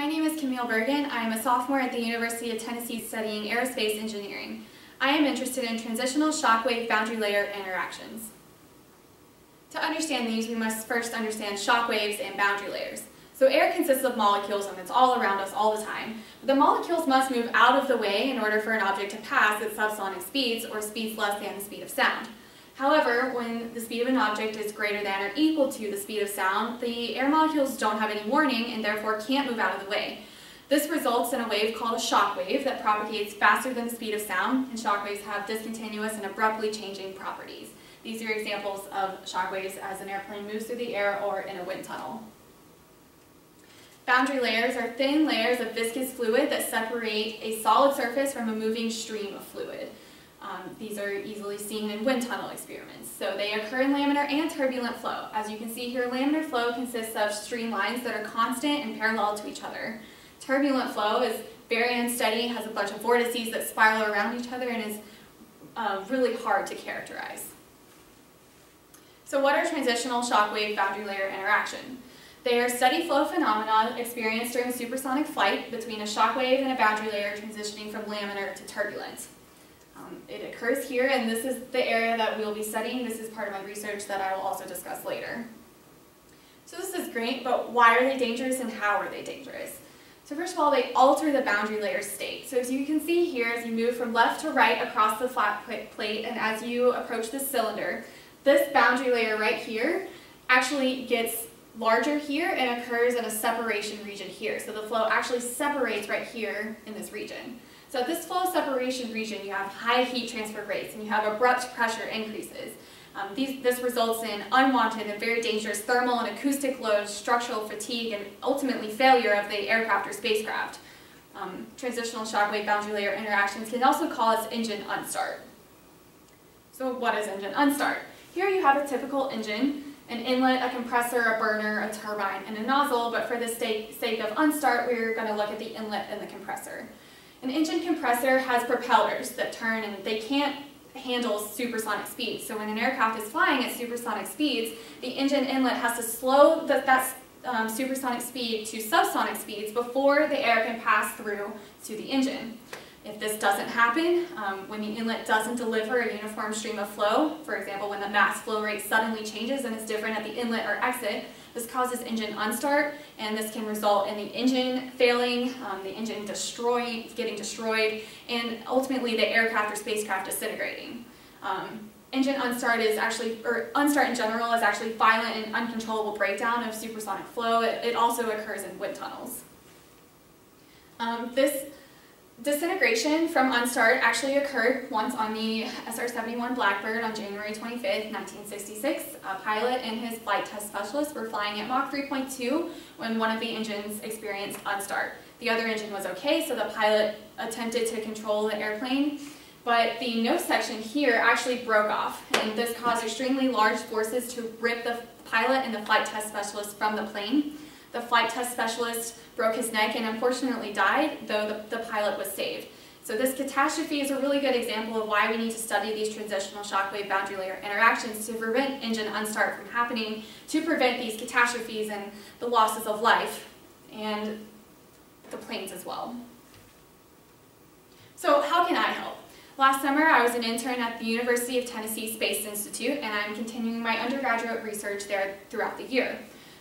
My name is Camille Bergin. I am a sophomore at the University of Tennessee studying aerospace engineering. I am interested in transitional shockwave boundary layer interactions. To understand these, we must first understand shock waves and boundary layers. So air consists of molecules and it's all around us all the time. The molecules must move out of the way in order for an object to pass at subsonic speeds or speeds less than the speed of sound. However, when the speed of an object is greater than or equal to the speed of sound, the air molecules don't have any warning and therefore can't move out of the way. This results in a wave called a shock wave that propagates faster than the speed of sound, and shock waves have discontinuous and abruptly changing properties. These are examples of shock waves as an airplane moves through the air or in a wind tunnel. Boundary layers are thin layers of viscous fluid that separate a solid surface from a moving stream of fluid. Um, these are easily seen in wind tunnel experiments. So they occur in laminar and turbulent flow. As you can see here, laminar flow consists of streamlines that are constant and parallel to each other. Turbulent flow is very unsteady, has a bunch of vortices that spiral around each other, and is uh, really hard to characterize. So what are transitional shock wave boundary layer interaction? They are steady flow phenomena experienced during supersonic flight between a shock wave and a boundary layer transitioning from laminar to turbulent. Um, it occurs here, and this is the area that we'll be studying. This is part of my research that I will also discuss later. So this is great, but why are they dangerous and how are they dangerous? So first of all, they alter the boundary layer state. So as you can see here, as you move from left to right across the flat plate, and as you approach the cylinder, this boundary layer right here actually gets larger here and occurs in a separation region here. So the flow actually separates right here in this region. So at this flow separation region, you have high heat transfer rates and you have abrupt pressure increases. Um, these, this results in unwanted and very dangerous thermal and acoustic loads, structural fatigue, and ultimately failure of the aircraft or spacecraft. Um, transitional shockwave boundary layer interactions can also cause engine unstart. So what is engine unstart? Here you have a typical engine, an inlet, a compressor, a burner, a turbine, and a nozzle, but for the sake of unstart, we're going to look at the inlet and the compressor. An engine compressor has propellers that turn and they can't handle supersonic speeds. So when an aircraft is flying at supersonic speeds, the engine inlet has to slow the, that um, supersonic speed to subsonic speeds before the air can pass through to the engine. If this doesn't happen, um, when the inlet doesn't deliver a uniform stream of flow, for example, when the mass flow rate suddenly changes and is different at the inlet or exit, this causes engine unstart, and this can result in the engine failing, um, the engine destroying, getting destroyed, and ultimately the aircraft or spacecraft disintegrating. Um, engine unstart is actually, or unstart in general is actually violent and uncontrollable breakdown of supersonic flow. It, it also occurs in wind tunnels. Um, this Disintegration from unstart actually occurred once on the SR-71 Blackbird on January 25, 1966. A pilot and his flight test specialist were flying at Mach 3.2 when one of the engines experienced unstart. The other engine was okay, so the pilot attempted to control the airplane, but the nose section here actually broke off, and this caused extremely large forces to rip the pilot and the flight test specialist from the plane. The flight test specialist broke his neck and unfortunately died, though the, the pilot was saved. So this catastrophe is a really good example of why we need to study these transitional shockwave boundary layer interactions to prevent engine unstart from happening, to prevent these catastrophes and the losses of life, and the planes as well. So how can I help? Last summer, I was an intern at the University of Tennessee Space Institute, and I'm continuing my undergraduate research there throughout the year.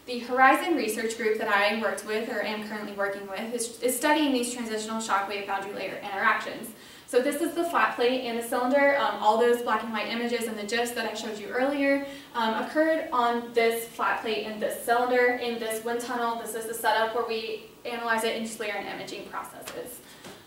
The Horizon Research Group that I worked with, or am currently working with, is, is studying these transitional shockwave boundary layer interactions. So this is the flat plate and the cylinder. Um, all those black and white images and the GIFs that I showed you earlier um, occurred on this flat plate and this cylinder in this wind tunnel. This is the setup where we analyze it in layer and imaging processes.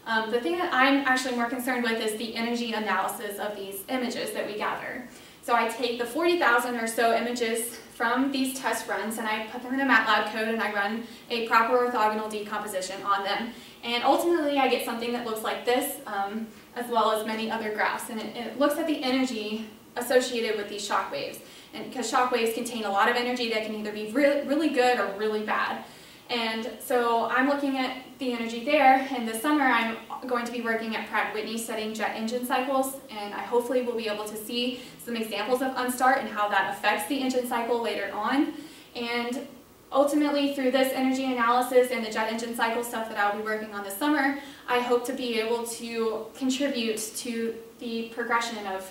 Um, the thing that I'm actually more concerned with is the energy analysis of these images that we gather. So I take the 40,000 or so images from these test runs and I put them in a MATLAB code and I run a proper orthogonal decomposition on them. And ultimately I get something that looks like this, um, as well as many other graphs. And it, it looks at the energy associated with these shock waves. And because shock waves contain a lot of energy that can either be really, really good or really bad. And so I'm looking at the energy there, and this summer I'm going to be working at Pratt Whitney studying jet engine cycles, and I hopefully will be able to see some examples of unstart and how that affects the engine cycle later on. And Ultimately, through this energy analysis and the jet engine cycle stuff that I'll be working on this summer, I hope to be able to contribute to the progression of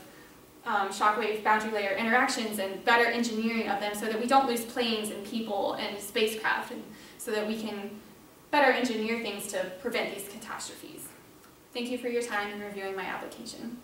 um, shockwave boundary layer interactions and better engineering of them so that we don't lose planes and people and spacecraft and so that we can better engineer things to prevent these catastrophes. Thank you for your time in reviewing my application.